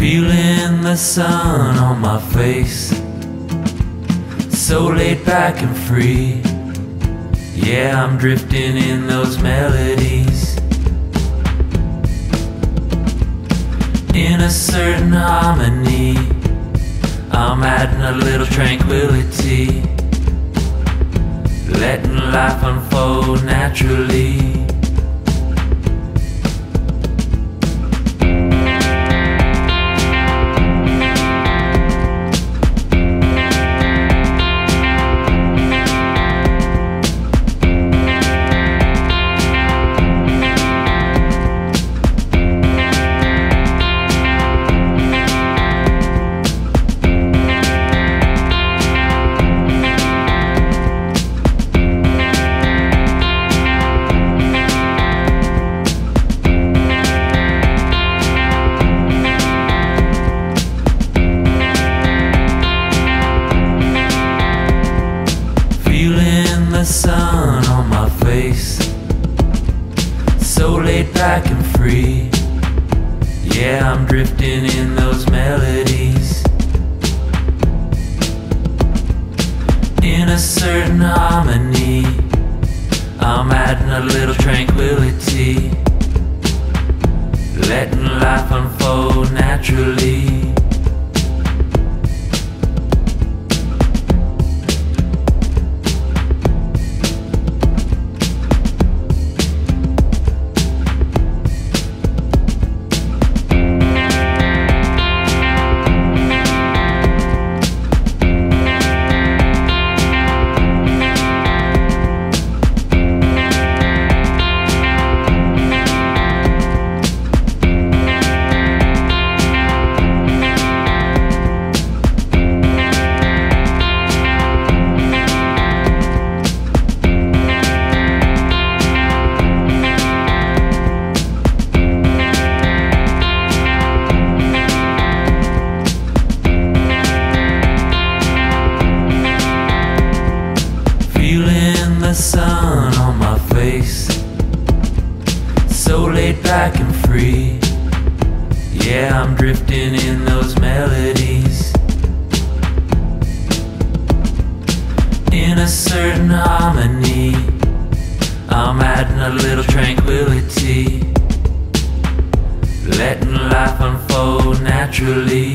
Feeling the sun on my face. So laid back and free. Yeah, I'm drifting in those melodies. In a certain harmony, I'm adding a little tranquility. Letting life unfold naturally. So laid back and free. Yeah, I'm drifting in those melodies. In a certain harmony, I'm adding a little tranquility. Letting life unfold naturally. Yeah, I'm drifting in those melodies. In a certain harmony, I'm adding a little tranquility. Letting life unfold naturally.